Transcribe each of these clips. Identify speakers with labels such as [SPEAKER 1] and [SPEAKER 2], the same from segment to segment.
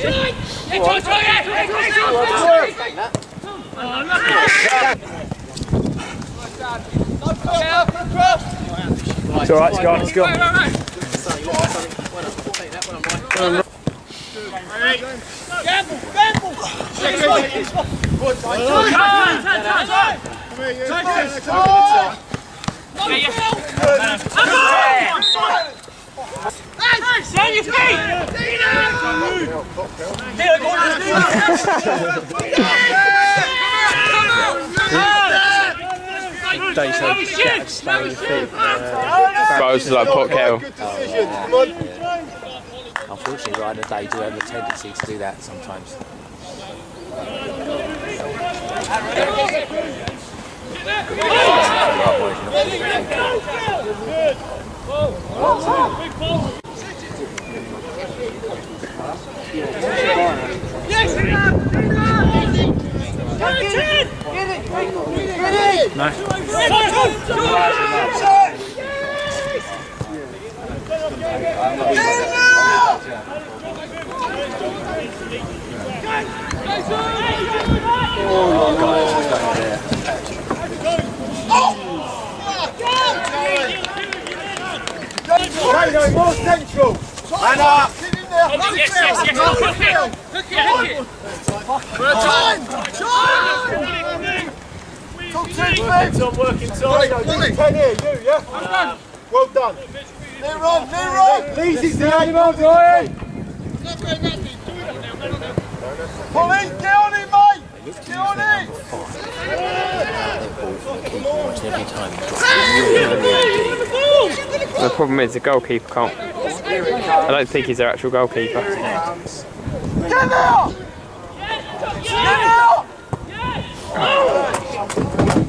[SPEAKER 1] It's alright, it's gone, it's gone. They say get stay on your feet.
[SPEAKER 2] But this is like pot kettle.
[SPEAKER 3] Good decision. Come on.
[SPEAKER 4] Unfortunately, Ryder, they do have a tendency to do that sometimes.
[SPEAKER 3] Kano, more central. Man up. Get in there.
[SPEAKER 5] Yes, yes, yes. Hook it. Hook it, hook it.
[SPEAKER 3] Time. Time. Talk to him.
[SPEAKER 1] Tom working side.
[SPEAKER 3] Bully. Ten here, you, yeah? Well done. Near on, near on. Easy, the animal, Brian. Polly, get on it, mate. Get on it.
[SPEAKER 4] Every.
[SPEAKER 2] The problem is the goalkeeper can't. I don't think he's their actual goalkeeper.
[SPEAKER 3] Get out. Get out.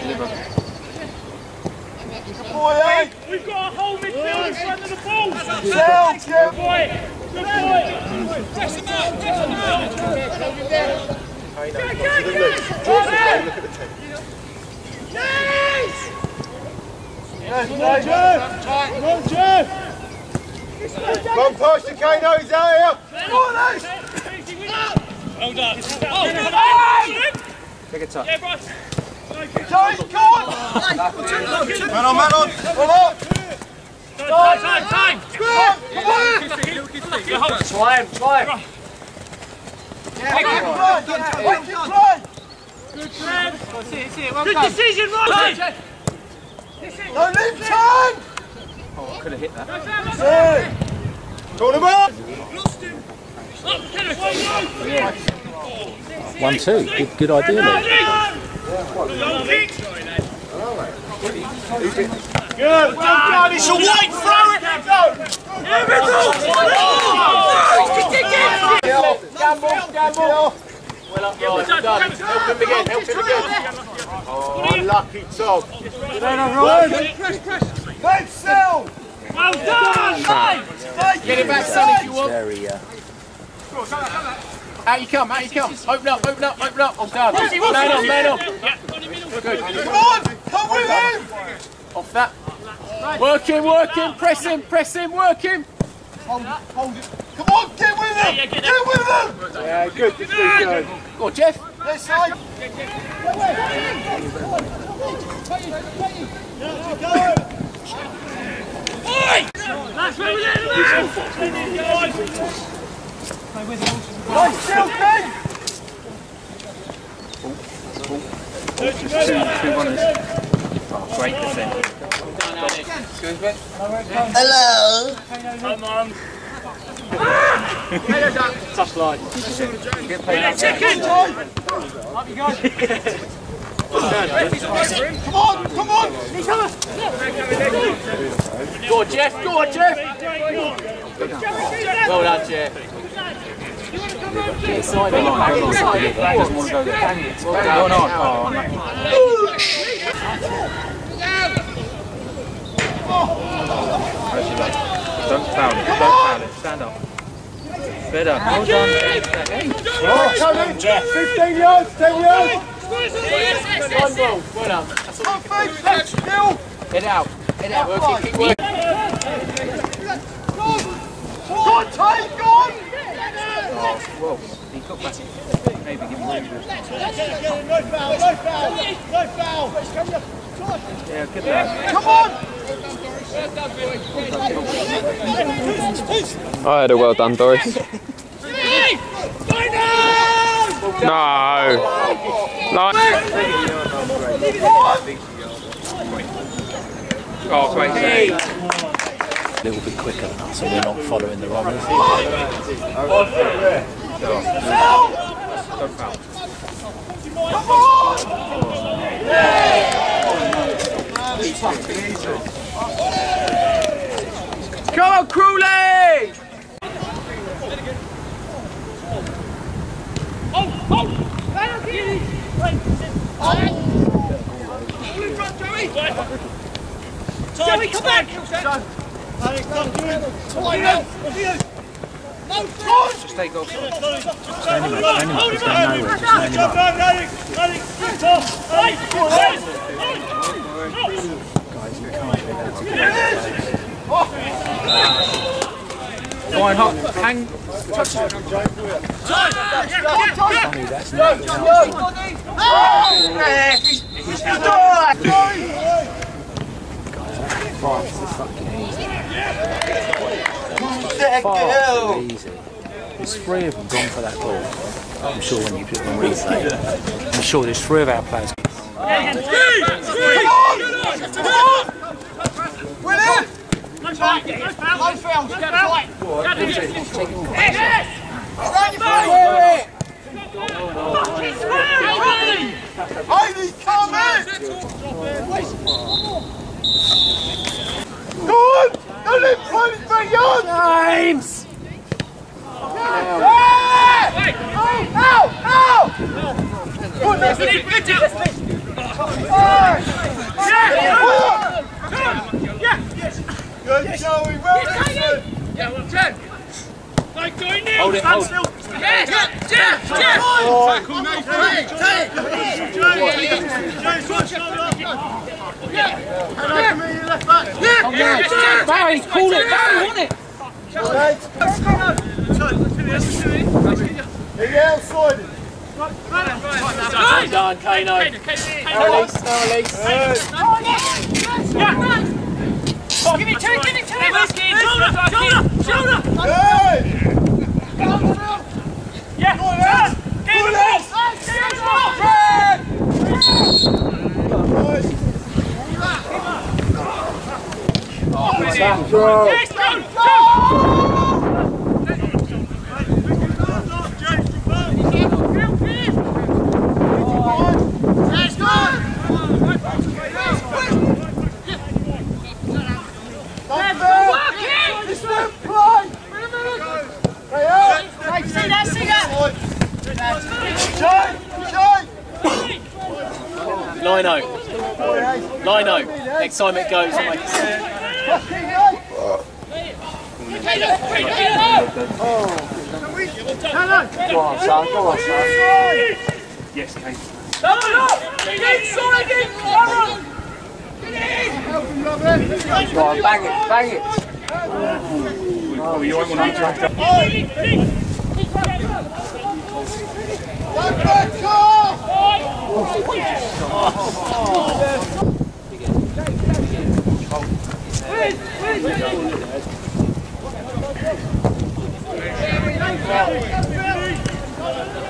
[SPEAKER 2] up.
[SPEAKER 3] Boy, eh?
[SPEAKER 5] We've got a whole midfield in front of the ball.
[SPEAKER 3] Sell, Jim.
[SPEAKER 5] Good boy. Good boy. Press him out. Press him out. Go, go, go. Yes.
[SPEAKER 3] Yes, Jeff. Come on, Jeff. Come past the Kano, he's out here. Come on, Les.
[SPEAKER 5] Well done. Oh, good.
[SPEAKER 4] Take a touch.
[SPEAKER 5] Yeah, Bryce.
[SPEAKER 3] Joey, come on. Man on, man on. Come on.
[SPEAKER 5] Time, time, time.
[SPEAKER 3] Come on.
[SPEAKER 5] Go, hold.
[SPEAKER 1] Try him, try him.
[SPEAKER 3] Make it play. Make it play.
[SPEAKER 5] Good friend. Good decision, Rodney.
[SPEAKER 3] No leave time.
[SPEAKER 4] Oh, could have hit that.
[SPEAKER 3] Hey. Call him up.
[SPEAKER 5] Up, Kenneth.
[SPEAKER 4] One, two. Good, good idea, Lee.
[SPEAKER 3] Good. Well done. It's a white throw if you don't. Gamble, gamble. Well up, guys. Done. Help him again, help him again. Oh, lucky Tom. Press, press. Let's sell.
[SPEAKER 5] Well done.
[SPEAKER 6] Get it back, son, if you want.
[SPEAKER 4] Very, uh,
[SPEAKER 6] Out you come, out you come. Open up, open up, open up. I'm done. Man on, man on. Good.
[SPEAKER 3] Come on. Come with him.
[SPEAKER 6] Off that. Work him, work him, press him, press him, work him.
[SPEAKER 3] Hold it, hold it. Come on, get with him.
[SPEAKER 5] get
[SPEAKER 3] Get with him. Yeah, good. This is good.
[SPEAKER 6] Go on, Jeff.
[SPEAKER 3] This side.
[SPEAKER 5] That's where we let him out.
[SPEAKER 3] Nice still, Ben.
[SPEAKER 4] great defender.
[SPEAKER 5] Come on.
[SPEAKER 1] Tough line.
[SPEAKER 5] Chicken.
[SPEAKER 3] Come on, come on.
[SPEAKER 6] Go on, Jeff. Go on, Jeff. Well done, Jeff.
[SPEAKER 4] Deliver. On doesn't deliver. He doesn't want to go there. Hang it. Well done. Oh, no.
[SPEAKER 1] Don't foul it. Don't foul it. Stand up. Better. Hold Well done.
[SPEAKER 3] Right, Tony. 15 yards, 10 yards.
[SPEAKER 6] One ball. Well done. That's all do.
[SPEAKER 3] Left.
[SPEAKER 6] Head out. Head out. Work it. Keep working.
[SPEAKER 3] Go on, Tay, go on.
[SPEAKER 1] Well, he got back. Maybe give him room. Yeah, good lad.
[SPEAKER 3] Come on.
[SPEAKER 2] I had a well done, Doris. No. No.
[SPEAKER 1] Oh, great save.
[SPEAKER 4] A little bit quicker than us, so we're not following the runners.
[SPEAKER 1] Don't foul.
[SPEAKER 6] Come on, Crawley!
[SPEAKER 5] Joey, come back!
[SPEAKER 1] Just take off.
[SPEAKER 4] Stand him up, stand him up, he's going nowhere. Just stand him up.
[SPEAKER 1] Go on, hop. Hang.
[SPEAKER 4] Sonny, that's not Five is fucking easy. Five is easy. There's three of them gone for that ball. I'm sure when you put it on replay. I'm sure there's three of our players.
[SPEAKER 3] Ivy, come in. Go on. Don't let 23 yards. James. Hey! Ow! Ow! Good, let's Good, Joey. Well done.
[SPEAKER 6] Hold it, hold
[SPEAKER 5] Barry, call it, Barry, want it?
[SPEAKER 3] Yeah, outside.
[SPEAKER 6] Well Kano. No release, no release.
[SPEAKER 5] Give give! Shoulder, shoulder! See that, see that?
[SPEAKER 6] Line out. Oh. Line out. Oh. Next time it goes, I'll make it
[SPEAKER 1] Yes, Kate.
[SPEAKER 3] Bang it, bang it.
[SPEAKER 1] Oh, you won't want to interrupt.
[SPEAKER 5] If you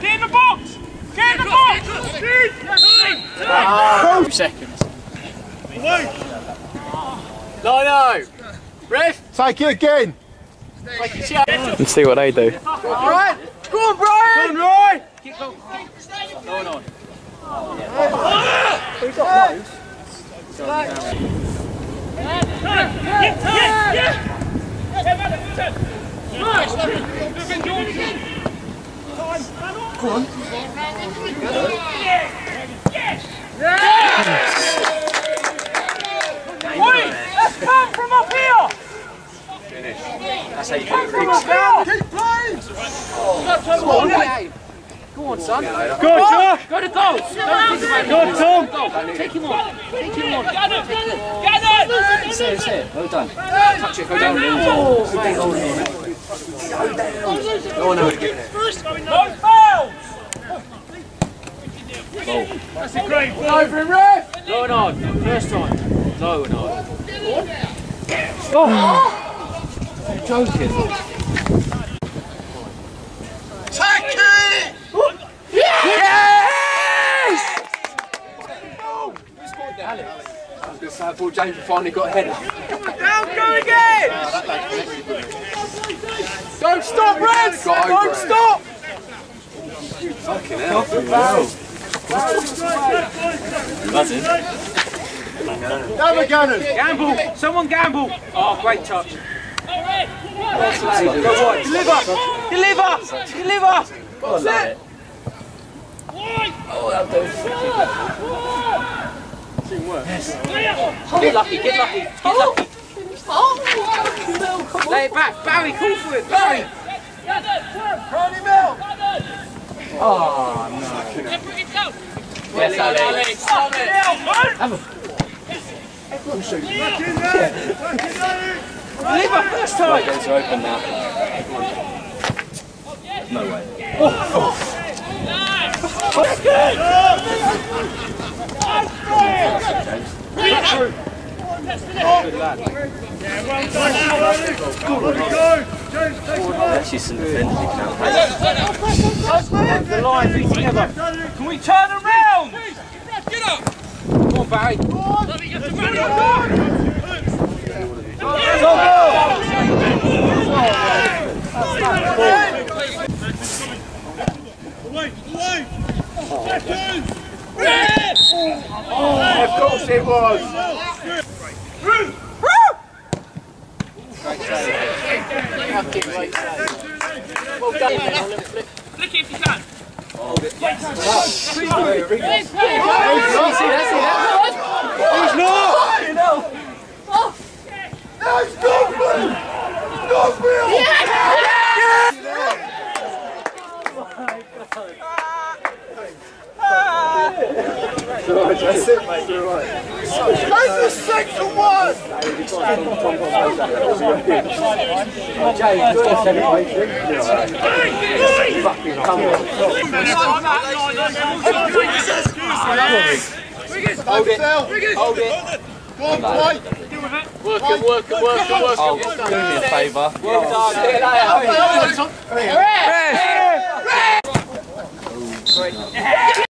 [SPEAKER 5] Get in the box! Get in the box!
[SPEAKER 6] Two seconds. Lino! Ref!
[SPEAKER 3] Take it again.
[SPEAKER 6] Make it shout.
[SPEAKER 2] And see what they do.
[SPEAKER 6] Alright! Go on, Brian! Go on, Brian! Keep going. Going on.
[SPEAKER 5] Wait! Let's come from up here!
[SPEAKER 6] That's how you get it
[SPEAKER 3] Keep playing.
[SPEAKER 6] Go on, son.
[SPEAKER 1] Good, Josh.
[SPEAKER 6] Go to goal. Don't think about
[SPEAKER 1] Good,
[SPEAKER 6] Take him on. Take him on.
[SPEAKER 5] Get it! Get it!
[SPEAKER 6] Sit, sit. Well done. Touch it. Go down. Oh, big hold on it. Go on, Owen.
[SPEAKER 5] No fouls! That's a great ball.
[SPEAKER 6] Over him, ref. Low and hard. First time. Low and hard. Oh. You're joking. I was going to say, I thought James finally got a header. Don't stop, Reds! Don't stop!
[SPEAKER 3] Fucking hell. Have a Gannon.
[SPEAKER 1] Gamble. Someone gamble.
[SPEAKER 6] Oh, great touch.
[SPEAKER 1] Deliver. Deliver. Deliver.
[SPEAKER 6] What's it? Get lucky, get lucky, get oh. lucky. Oh. Lay it back, Barry, call for it, Barry. Oh no. Yes, Alex. Deliver first time. Gates are open now. Oh, Can
[SPEAKER 1] we turn around?
[SPEAKER 6] Come on, Barry.
[SPEAKER 3] Of course it was.
[SPEAKER 5] Flick it if you can.
[SPEAKER 3] No, Scotland! Scotland! That's it, mate. You're right. That's the second one! Hold it. Hold it. Go on, boy.
[SPEAKER 6] Work it, work it, work it, work it.
[SPEAKER 2] Do me a favour.
[SPEAKER 6] Well done. See you later.
[SPEAKER 3] Ref!